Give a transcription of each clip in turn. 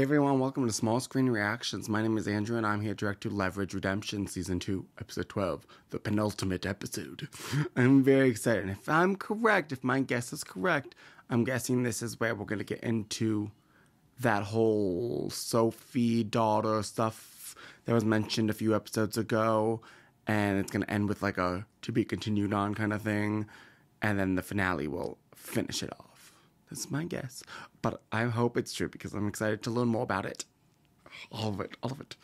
Hey everyone, welcome to Small Screen Reactions. My name is Andrew and I'm here to direct to Leverage Redemption Season 2, Episode 12, the penultimate episode. I'm very excited. And if I'm correct, if my guess is correct, I'm guessing this is where we're going to get into that whole Sophie daughter stuff that was mentioned a few episodes ago. And it's going to end with like a to be continued on kind of thing. And then the finale will finish it off. That's my guess. But I hope it's true because I'm excited to learn more about it. All of it. All of it.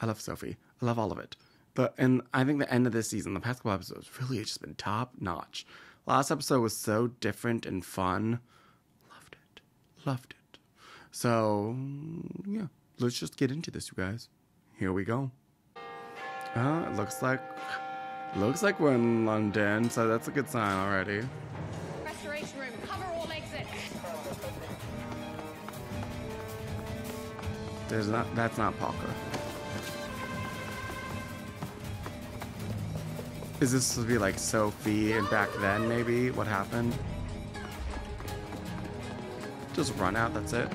I love Sophie. I love all of it. But and I think the end of this season, the past couple episodes, really has just been top notch. Last episode was so different and fun. Loved it. Loved it. So yeah, let's just get into this, you guys. Here we go. Uh, it looks like looks like we're in London, so that's a good sign already. There's not. That's not Parker. Is this supposed to be like Sophie and back then? Maybe what happened? Just run out. That's it.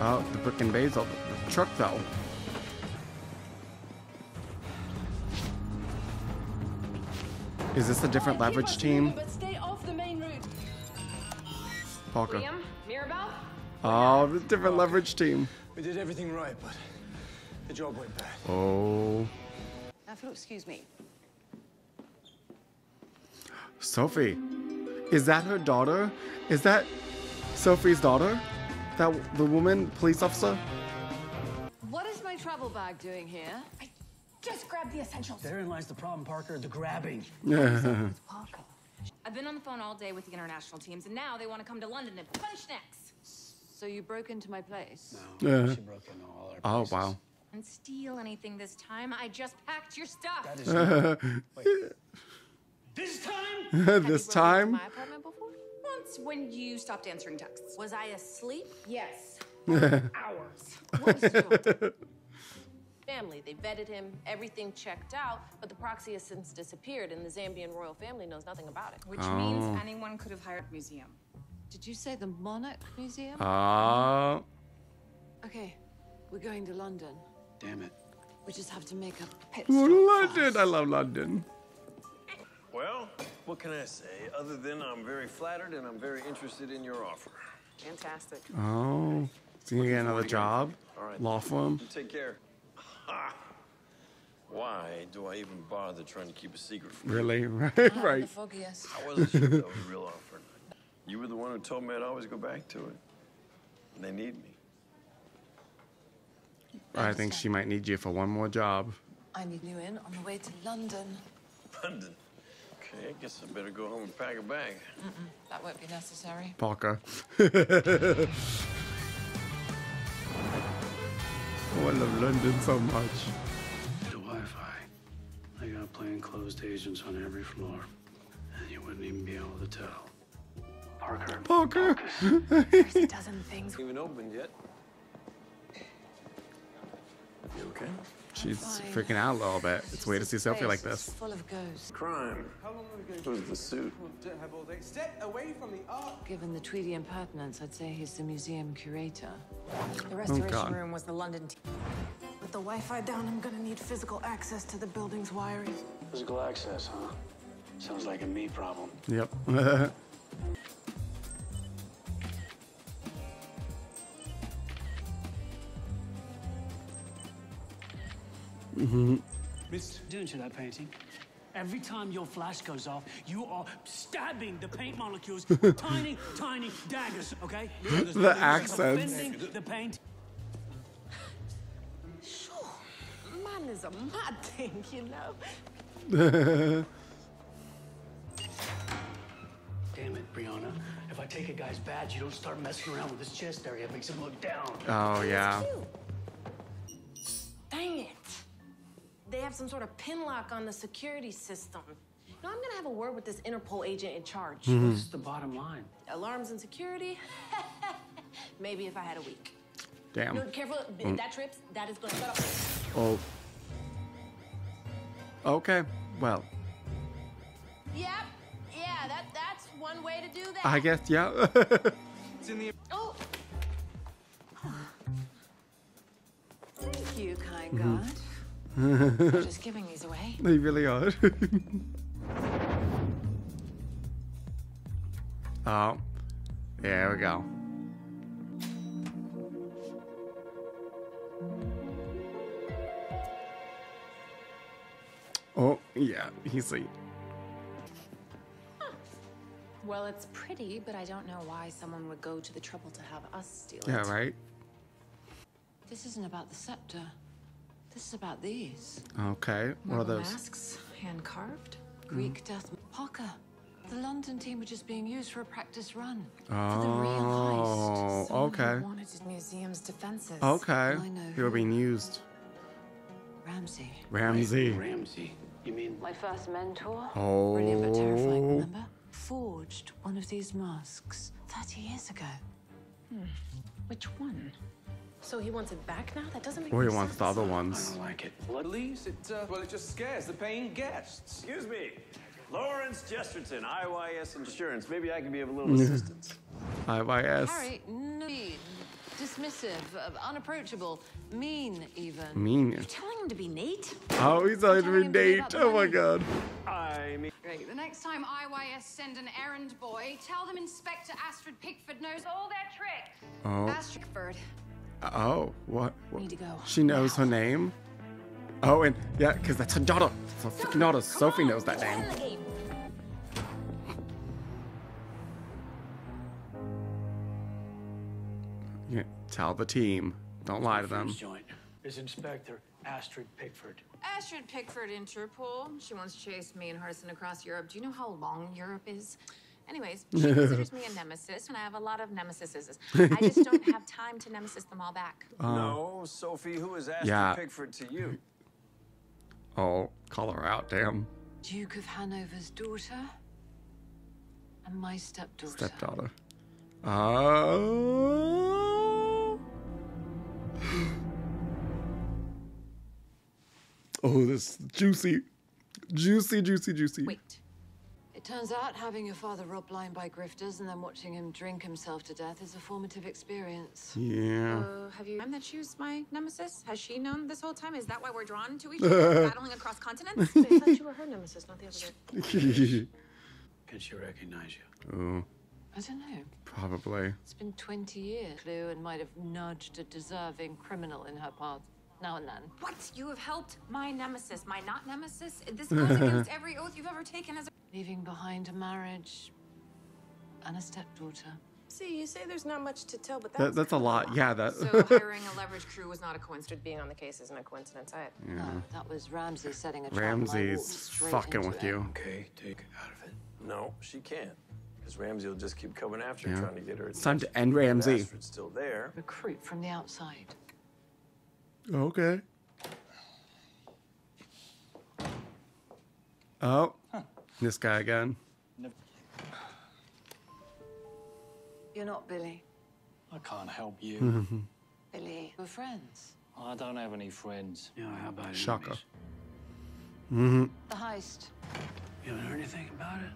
Oh, the brick and basil. The truck though. Is this a different leverage team? But stay off the main route. Parker. Liam, Mirabelle, Oh, the different leverage team. We did everything right, but the job went bad. Oh, Now, if you'll excuse me. Sophie. Is that her daughter? Is that Sophie's daughter? That the woman police officer? What is my travel bag doing here? I just grabbed the essentials. Therein lies the problem, Parker. The grabbing. Parker. I've been on the phone all day with the international teams, and now they want to come to London and punch necks So you broke into my place? No, Yeah. she broke into all our Oh wow. and steal anything this time. I just packed your stuff. That is not... Wait. This time? this Have you time? my apartment before? Once when you stopped answering texts. Was I asleep? Yes. Hours. What was your family? They vetted him, everything checked out, but the proxy has since disappeared, and the Zambian royal family knows nothing about it. Which means oh. anyone could have hired a museum. Did you say the Monarch Museum? Ah, okay, we're going to London. Damn it. We just have to make a pit stop. London. I love London. Well, what can I say other than I'm very flattered and I'm very interested in your offer. Fantastic. Oh, so you get another job? All right. Law firm? You take care. Ha! Why do I even bother trying to keep a secret from you? Really? Right. The right. foggiest. I wasn't sure that was a real offer. You were the one who told me I'd always go back to it. And they need me. I think she might need you for one more job. I need you in on the way to London. London. Okay, I guess I better go home and pack a bag. That won't be necessary. Parker. oh, I love London so much. The Wi-Fi. They got plainclothes agents on every floor. And you wouldn't even be able to tell. Parker. Parker. There's a dozen things. Even opened yet. You okay? She's fine. freaking out a little bit. It's weird to see Sophie like this. Full of ghosts. Crime. How long are we going It was the suit. Don't have all day. Step away from the art. Given the Tweedy impertinence, I'd say he's the museum curator. The restoration God. room was the London team. With the Wi-Fi down, I'm gonna need physical access to the building's wiring. Physical access, huh? Sounds like a me problem. Yep. Miss, Doing to that painting. Every time your flash goes off, you are stabbing the paint molecules with tiny, tiny daggers, okay? the accents. The paint. Sure, man is a mad thing, you know. Damn it, Breanna. If I take a guy's badge, you don't start messing around with his chest area. It makes him look down. Oh, yeah. They have some sort of pin lock on the security system. Now I'm gonna have a word with this Interpol agent in charge. Hmm. This is the bottom line. Alarms and security? Maybe if I had a week. Damn. No, careful. If that trips, that is gonna shut up. Oh. Okay. Well, Yep. Yeah, that that's one way to do that. I guess, yeah. it's in the. Oh. my god. We're just giving these away. They really are. oh. There we go. Oh, yeah, he's like, Well, it's pretty, but I don't know why someone would go to the trouble to have us steal it. yeah, right? This isn't about the scepter. This is about these. Okay, what are those? masks, hand carved. Greek death. Parker. The London team were just being used for a practice run. For the real Oh, heist. Someone okay. wanted Wanted museum's defenses. Okay, I they were being used. Ramsey. Ramsey. Ramsey. You mean My first mentor. Oh. Brilliant but terrifying, Oh, remember? Forged one of these masks 30 years ago. Hmm. Which one? So he wants it back now? That doesn't make or he any wants the other ones. I don't like it. Police, it, uh, well, it just scares the paying guests. Excuse me. Lawrence Jesterton, IYS Insurance. Maybe I can be of a little assistance. IYS. Harry, no, dismissive, uh, unapproachable, mean even. Mean. You're telling him to be Nate? Oh, he's on telling to him to leave date. Oh my god. I mean, Great. The next time IYS send an errand boy, tell them Inspector Astrid Pickford knows all their tricks. Oh. Astrid Pickford. Oh, what? what? Need to go. She knows her name? Oh, and yeah, because that's her daughter. It's her freaking daughter. Sophie knows that name. Yeah, tell the team. Don't lie to them. joint is Inspector Astrid Pickford. Astrid Pickford, Interpol. She once chased me and Hardison across Europe. Do you know how long Europe is? Anyways, she considers me a nemesis, and I have a lot of nemesises. I just don't have time to nemesis them all back. Uh, no, Sophie, who is Astrid yeah. Pickford to you? Oh, call her out, damn. Duke of Hanover's daughter and my stepdaughter. Stepdaughter. Oh. Oh, this is juicy. Juicy, juicy, juicy. Wait. It turns out having your father robbed blind by grifters and then watching him drink himself to death is a formative experience. Yeah. Uh, have you time that she's my nemesis? Has she known this whole time? Is that why we're drawn to each other, battling across continents? I thought you were her nemesis, not the other guy. Can she recognize you? oh, I don't know. probably. It's been 20 years. Clue and might have nudged a deserving criminal in her path now and then. What? You have helped my nemesis, my not nemesis? This goes against every oath you've ever taken as a. Leaving behind a marriage and a stepdaughter. See, you say there's not much to tell, but That, that's, that's a lot. Yeah, that. So hiring a leverage crew was not a coincidence. being on the case isn't a coincidence. I No, oh, that was Ramsey setting a trap. and I walked Ramsey's fucking with it. you. Okay, take it out of it. No, she can't. Because Ramsey will just keep coming after her, Yeah. trying to get her. It's time to end attention. Ramsey. Astrid's still there. Recruit from the outside. Okay. Oh, this guy again. You're not Billy. I can't help you. Billy. We're friends. I don't have any friends. Yeah, how about Shocker. enemies? Mm-hmm. The heist. You haven't heard anything about it?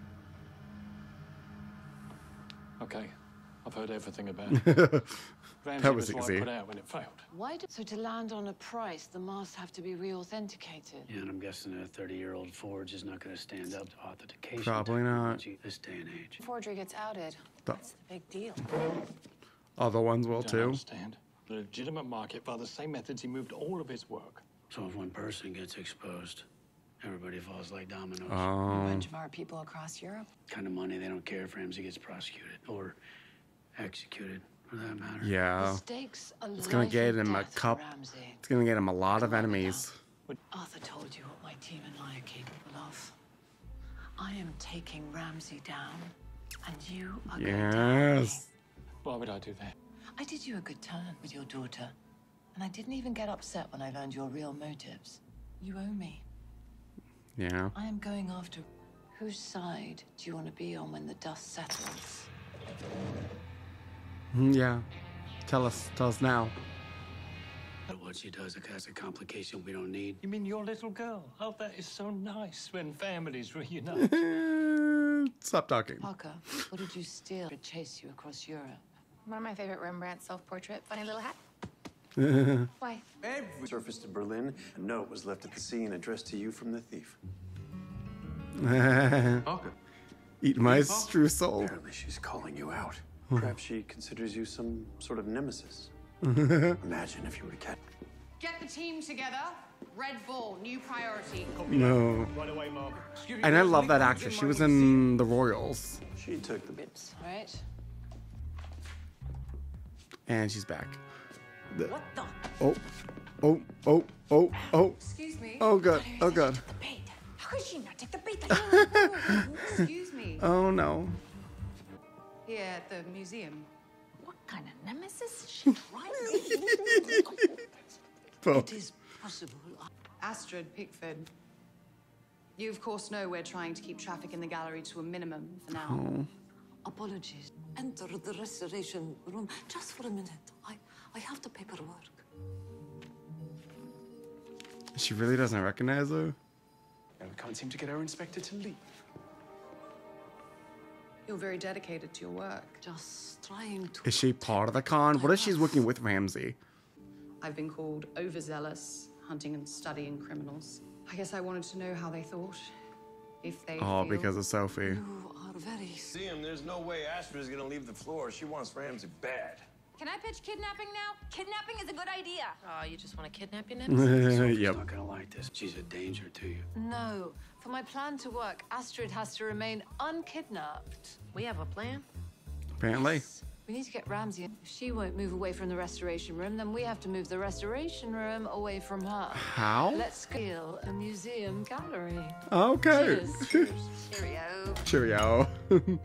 Okay, I've heard everything about it. Ramsey That was was, easy. right put out when it failed. Why do so to land on a price, the masks have to be re-authenticated? Yeah, and I'm guessing a 30-year-old forge is not going to stand up to authentication Probably not. technology this day and age. Forgery gets outed. The That's the big deal. other ones will Don't too. understand. The legitimate market, by the same methods he moved all of his work. So if one person gets exposed, everybody falls like dominoes. A Um, bunch of our people across Europe. kind of money they don't care if Ramsey gets prosecuted or executed, for that matter. Yeah. It's gonna get him a cup. Ramsey. It's gonna get him a lot of enemies. Arthur told you what my team and I are capable of. I am taking Ramsey down, and you are going to help. Yes. Why would I do that? I did you a good turn with your daughter, and I didn't even get upset when I learned your real motives. You owe me. Yeah. I am going after. Whose side do you want to be on when the dust settles? Mm, Yeah. Tell us. Tell us now. But what she does, it has a complication we don't need. You mean your little girl? Oh, that is so nice when families reunite. Stop talking. Parker, what did you steal to chase you across Europe? One of my favorite Rembrandt self-portrait. Funny little hat. Why? Every surface to Berlin. A note was left at the scene addressed to you from the thief. Parker. Eat my streusel. Apparently, she's calling you out. Mm-hmm. Perhaps she considers you some sort of nemesis. Mm-hmm. Imagine if you were to catch. Get the team together. Red Bull, new priority. No. Right away, Mom. And I love that actress. She was in The Royals. She took the bits. Right? And she's back. The- What the? oh, oh, oh, oh, oh. Excuse me. Oh, God. Oh, God. How could she not take the bait? Excuse me. Oh, no. Here at the museum. what kind of nemesis is she trying. It is possible. Astrid Pickford. You, of course, know we're trying to keep traffic in the gallery to a minimum for now. Oh. Apologies. Enter the restoration room just for a minute. I, I have the paperwork. She really doesn't recognize her? And we can't seem to get our inspector to leave. You're very dedicated to your work. Just trying to. Is she part of the con? What if she's working with Ramsey? I've been called overzealous, hunting and studying criminals. I guess I wanted to know how they thought. If they Oh, feel- because of Sophie. You are very. Museum, there's no way Astrid's gonna leave the floor. She wants Ramsey bad. Can I pitch kidnapping now? Kidnapping is a good idea. Oh, you just want to kidnap your nemesis? yep. Not gonna like this. She's a danger to you. No. For my plan to work, Astrid has to remain unkidnapped. We have a plan. Apparently. Yes. We need to get Ramsey. If she won't move away from the restoration room, then we have to move the restoration room away from her. How? Let's scale a museum gallery. Okay. Cheers. Cheerio. Cheerio.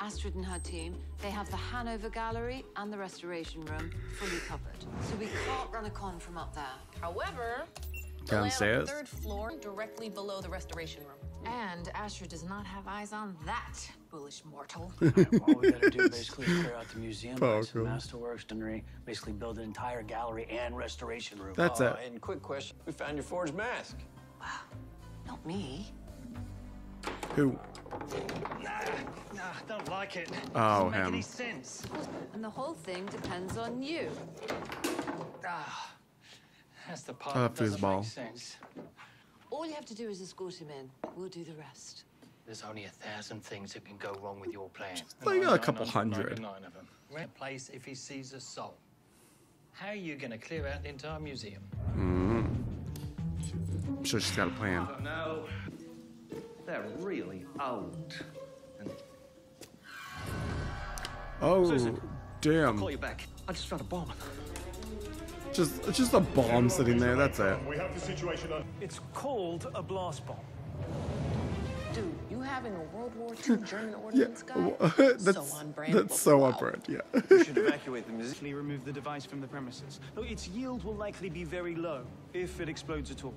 Astrid and her team, they have the Hanover Gallery and the restoration room fully covered. So we can't run a con from up there. However, they'll land on Downstairs. the third floor, directly below the restoration room. And Astrid does not have eyes on that foolish mortal. All we gotta do basically clear out the museum, buy some Falco. masterworks, and basically build an entire gallery and restoration room. That's Uh, it. and quick question: We found your forged mask. Wow, Not me. Who? Nah, don't like it. Oh, Doesn't make him. any sense. And the whole thing depends on you. Ah, that's the part Uh, that doesn't make sense. All you have to do is escort him in. We'll do the rest. There's only a thousand things that can go wrong with your plan. like a couple hundred. Nine of them. Rent a place if he sees a soul. How are you going to clear out the entire museum? I'm sure she's got a plan. No. They're really old. And Oh, Call damn. you back. I just found a bomb. Just, it's just a bomb sitting there. That's it. We have the situation on. It's called a blast bomb. Dude, you having a World War II German Yeah, ordnance guy? that's so on brand. that's so wow. on brand. Yeah. We should evacuate them. museum. Quickly remove the device from the premises. Though its yield will likely be very low, if it explodes at all.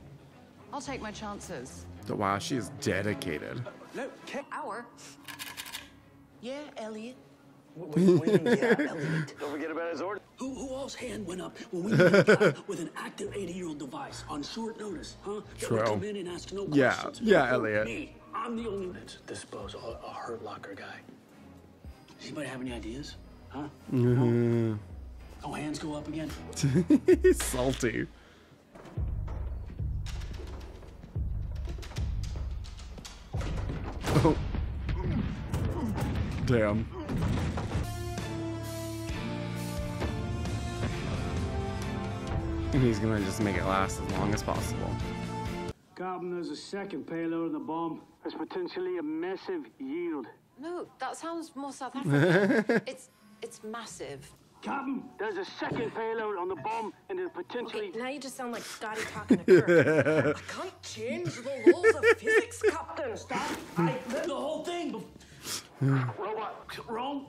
I'll take my chances. wow, she is dedicated. No, Ke- Hour? Yeah, Elliot. Wait, wait, yeah, Elliot. Don't forget about his order. Who, who else hand went up when we needed a with an active 80-year-old device on short notice, huh? That would True. come in and ask no Yeah, questions. yeah, Who? Elliot. Me. I'm the only one to dispose of a, a hurt locker guy. Does anybody have any ideas? Huh? Mm-hmm. Oh, hands go up again. He's salty. Oh. Damn. And he's gonna just make it last as long as possible. Captain, there's a second payload on the bomb. There's potentially a massive yield. No, that sounds more South African. it's it's massive. Captain, there's a second payload on the bomb, and there's potentially. Okay, Now you just sound like Scotty talking to Kirk. I can't change the laws of physics, Captain. Stop. I read the whole thing. Robot, wrong.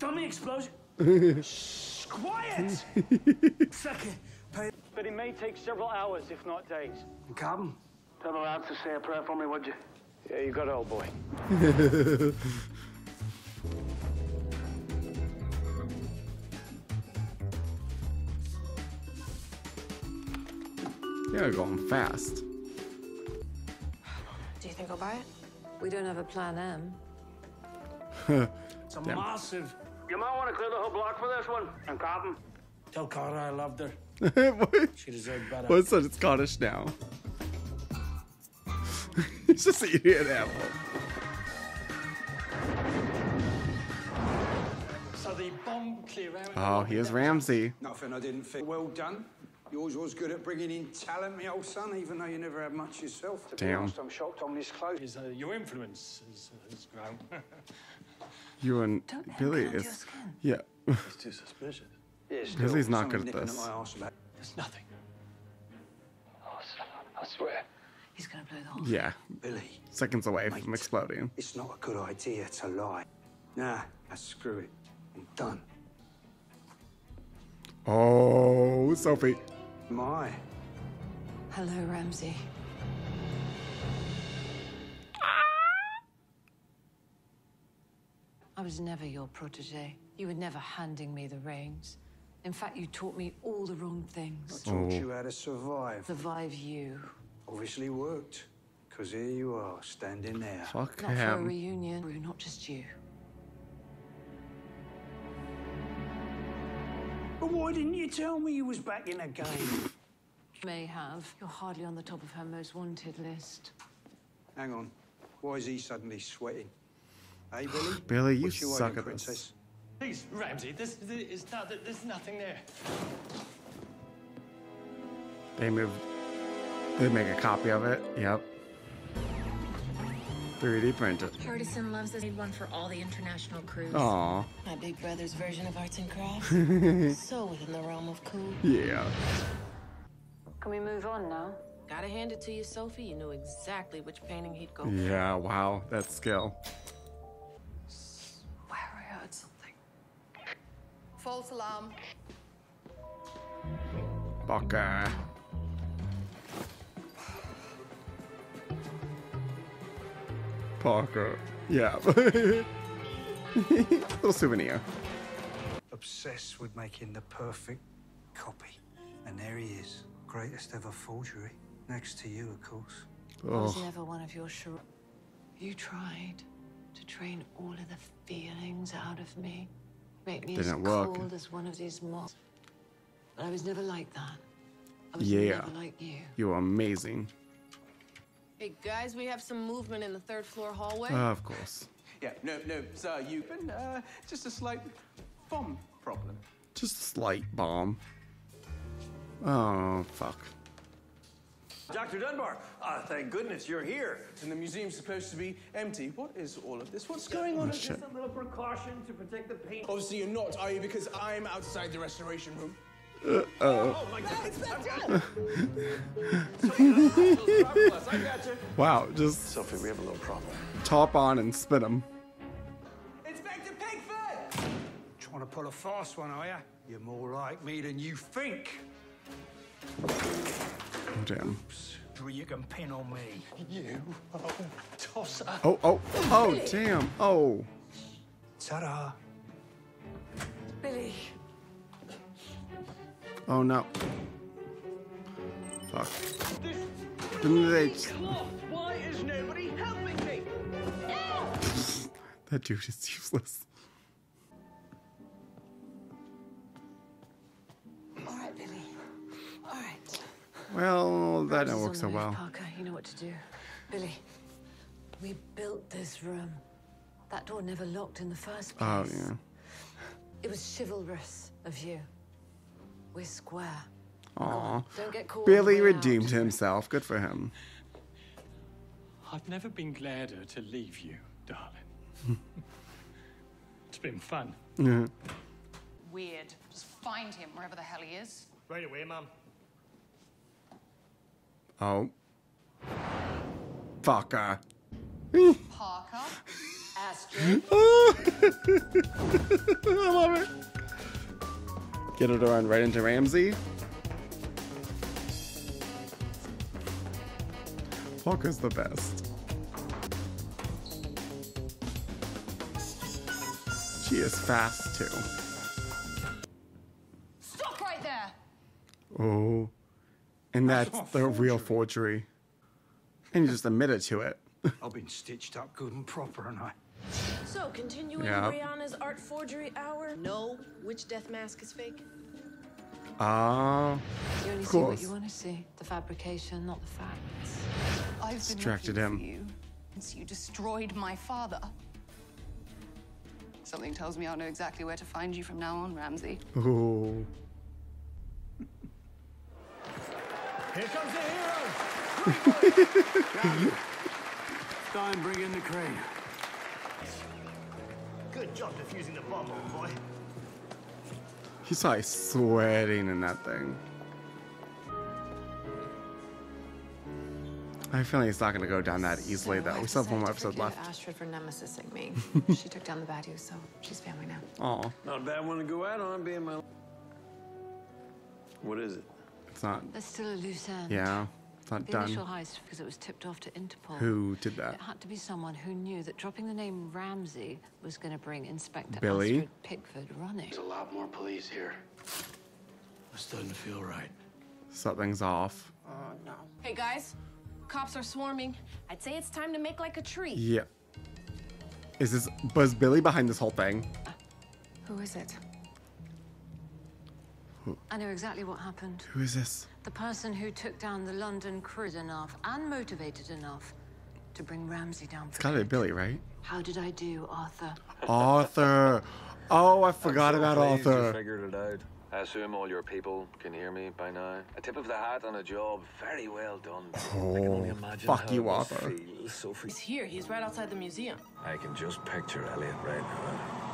Dummy explosion. Shh, quiet. Second. Pay- But it may take several hours, if not days. Captain, Tell the lads to say a prayer for me, would you? Yeah, you got it, old boy. Yeah, going fast. Do you think I'll buy it? We don't have a plan M. it's a massive. You might want to clear the whole block for this one. And Captain, Tell Cara I loved her. What? She deserved better. What's that? It's Scottish now. He's just eating an apple. So the bomb clear out. Oh, here's Ramsey. Nothing I didn't think. Well done. Yours was good at bringing in talent, my old son, even though you never had much yourself. To be Damn. honest, I'm shocked on this close. Is, uh, your influence has, has grown. You and Billy under your is. Yeah. It's too suspicious. Yeah, Billy's not good at this. my. There's nothing. I swear. He's gonna blow the whole Yeah. Billy, Seconds away from exploding. it's not a good idea to lie. Nah, nah, screw it. I'm done. Oh, Sophie. My. Hello, Ramsey. I was never your protege. You were never handing me the reins. In fact, you taught me all the wrong things. I taught Oh. you how to survive. Survive you. Obviously worked. Because here you are, standing there. Fuck Not for a him. reunion, Rue, not just you. But why didn't you tell me you was back in the game? May have. You're hardly on the top of her most wanted list. Hang on. Why is he suddenly sweating? Hey, Billy? Billy, you What's suck hiding, at this. princess? Please, Ramsey, this, this is not, there's nothing there. They moved. They make a copy of it. Yep. 3D printed. Hardison loves this. Made one for all the international crews. Aw. My big brother's version of arts and crafts. so within the realm of cool. Yeah. Can we move on now? Gotta hand it to you, Sophie. You knew exactly which painting he'd go for. Yeah, wow. That skill. False alarm. Fucker. Parker. Uh. Uh, yeah. Little souvenir. Obsessed with making the perfect copy. And there he is. Greatest ever forgery. Next to you, of course. I was Oh, never one of your sure. You tried to train all of the feelings out of me. Make me as Didn't work. cold as one of these moths. But I was never like that. I was Yeah. never like you. you are amazing. Hey, guys, we have some movement in the third floor hallway. Uh, of course. Yeah, no, no, sir, you've been, uh, just a slight bomb problem. Just a slight bomb. Oh, fuck. Dr. Dunbar, ah, thank goodness you're here. And the museum's supposed to be empty. What is all of this? What's going on? Oh, shit. a little precaution to protect the paint. Obviously, you're not, are you? Because I'm outside the restoration room. Oh, my God. I got. Wow, just Sophie, we have a little problem. top on and spin him. Inspector Pickford! Trying to pull a fast one, are you? You're more like me than you think. Oh, damn. Where you can pin on me. You oh, tosser. Oh, oh, oh, damn. Oh. Ta-da. Billy. Oh, no. Fuck. Didn't they... Why is nobody helping me? That dude is useless. Well, that didn't work so well. Parker, you know what to do. Billy, we built this room. That door never locked in the first oh, place. Oh, yeah. It was chivalrous of you. We're square. Aw. Don't get caught. on Billy the way out. redeemed himself. Good for him. I've never been gladder to leave you, darling. it's been fun. Yeah. Weird. Just find him wherever the hell he is. Right away, Mum. Oh. Fucker. Parker. Astrid. I love it. Get it around right into Ramsey. Fucker's the best. She is fast too. Stop right there. Oh. And that's the real forgery. And you just admitted to it. I've been stitched up good and proper, and I. So, continuing Yeah. Breanna's art forgery hour. Know which death mask is fake? Ah. Oh, You only of see what you want to see. The fabrication, not the facts. I've been Distracted looking him. for you since you destroyed my father. Something tells me I'll know exactly where to find you from now on, Ramsey. Ooh. Here comes the hero! Time, bring in the crane. Good job defusing the bomb, old boy. He's like sweating in that thing. I have a feeling it's not gonna go down that easily though. We still have one more episode left. Astrid for nemesising me. she took down the bad so she's family now. Oh, Not a bad one to go out on, being my. What is it? It's not. There's still a loose end. Yeah, it's not The done. initial heist because it was tipped off to Interpol. Who did that? It had to be someone who knew that dropping the name Ramsey was going to bring Inspector Billy? Astrid Pickford running. There's a lot more police here. This doesn't feel right. Something's off. Oh, no. Hey, guys. Cops are swarming. I'd say it's time to make like a tree. Yeah. Is this Buzz Billy behind this whole thing? Who is it? I know exactly what happened. Who is this? The person who took down the London crew enough and motivated enough to bring Ramsey down. It's gotta be Billy, right? How did I do, Arthur? Arthur. Oh, I forgot so about pleased You Arthur. figured it out. I assume all your people can hear me by now. A tip of the hat on a job. Very well done. I can only Oh, imagine fuck how you, it must Arthur. feel, Sophie. He's here. He's right outside the museum. I can just picture Elliot right now.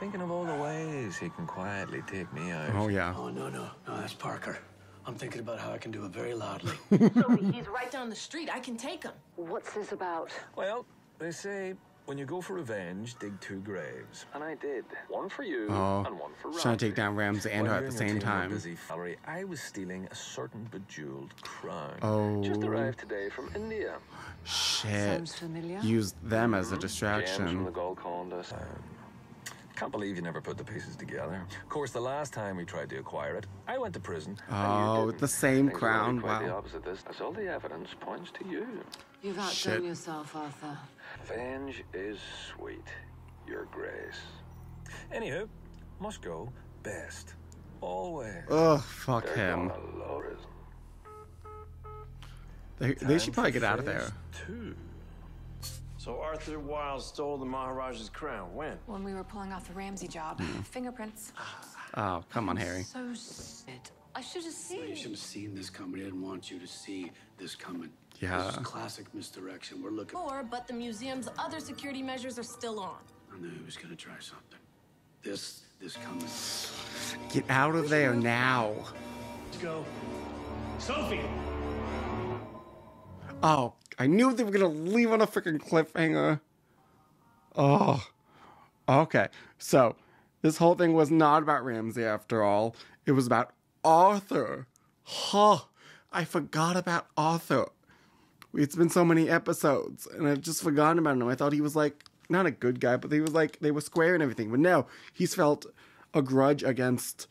Thinking of all the ways he can quietly take me out. Oh yeah. Oh, no, no. No, that's Parker. I'm thinking about how I can do it very loudly. Sophie, he's right down the street. I can take him. What's this about? Well, they say when you go for revenge, dig two graves. And I did. One for you Oh, and one for she's trying to take down Ramsey and While her at the same time. Busy, Valerie, I was stealing a certain bejeweled crown. Oh. Just arrived today from India. Shit. Sounds familiar. Use them as a Gems from distraction. the Golconda. Um, can't believe you never put the pieces together. Of course, the last time we tried to acquire it, I went to prison. Oh, didn't. the same crown. really quite the Wow. opposite. This, as all the evidence points to you. You've outdone Shit. yourself, Arthur. Revenge is sweet, Your Grace. Anywho, must go best. Always. Ugh, fuck They're him. gonna load us. They, they should probably get out of there. Two. So Arthur Wilde stole the Maharaja's crown. When? When we were pulling off the Ramsey job. Hmm. Fingerprints. Oh, come on, Harry. So stupid. I should have Well, seen. you should have seen this coming. I didn't want you to see this coming. Yeah. This is classic misdirection. We're looking. More, but the museum's other security measures are still on. I knew he was gonna try something. This, this coming. Get out of there now. Let's go. Sophie! Oh, I knew they were gonna leave on a freaking cliffhanger. Oh, okay. So this whole thing was not about Ramsey after all. It was about Arthur. Huh. I forgot about Arthur. It's been so many episodes, and I've just forgotten about him. I thought he was like not a good guy, but he was like they were square and everything. But no, he's felt a grudge against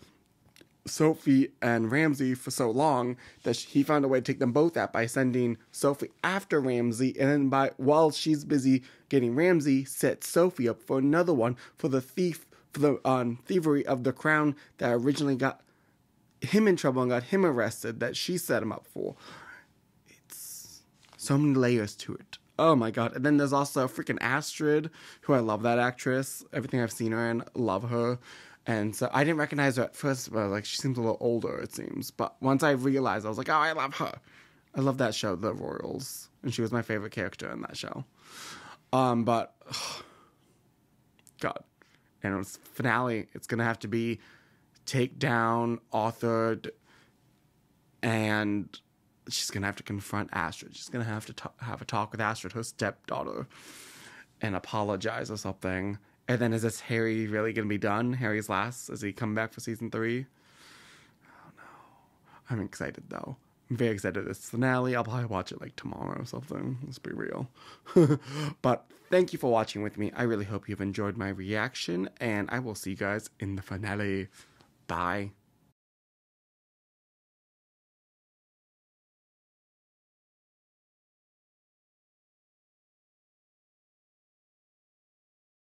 Sophie and Ramsey for so long that he found a way to take them both out by sending Sophie after Ramsey, and then by while she's busy getting Ramsey, set Sophie up for another one for the thief for the um, thievery of the crown that originally got him in trouble and got him arrested that she set him up for. It's so many layers to it. Oh my god! And then there's also freaking Astrid, who I love that actress. Everything I've seen her in, love her. And so I didn't recognize her at first, but like she seems a little older, it seems. But once I realized, I was like, oh, I love her. I love that show, The Royals, and she was my favorite character in that show. Um, but God, and it was finale. It's gonna have to be take down, Arthur, and she's gonna have to confront Astrid. She's gonna have to ta- have a talk with Astrid, her stepdaughter, and apologize or something. And then is this Harry really gonna be done? Harry's last? Is he come back for season three? Oh no. I'm excited though. I'm very excited this finale. I'll probably watch it like tomorrow or something. Let's be real. but thank you for watching with me. I really hope you've enjoyed my reaction, and I will see you guys in the finale. Bye.